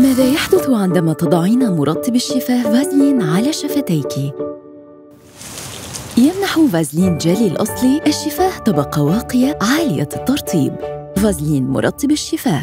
ماذا يحدث عندما تضعين مرطب الشفاه فازلين على شفتيك؟ يمنح فازلين جيلي الأصلي الشفاه طبقة واقية عالية الترطيب فازلين مرطب الشفاه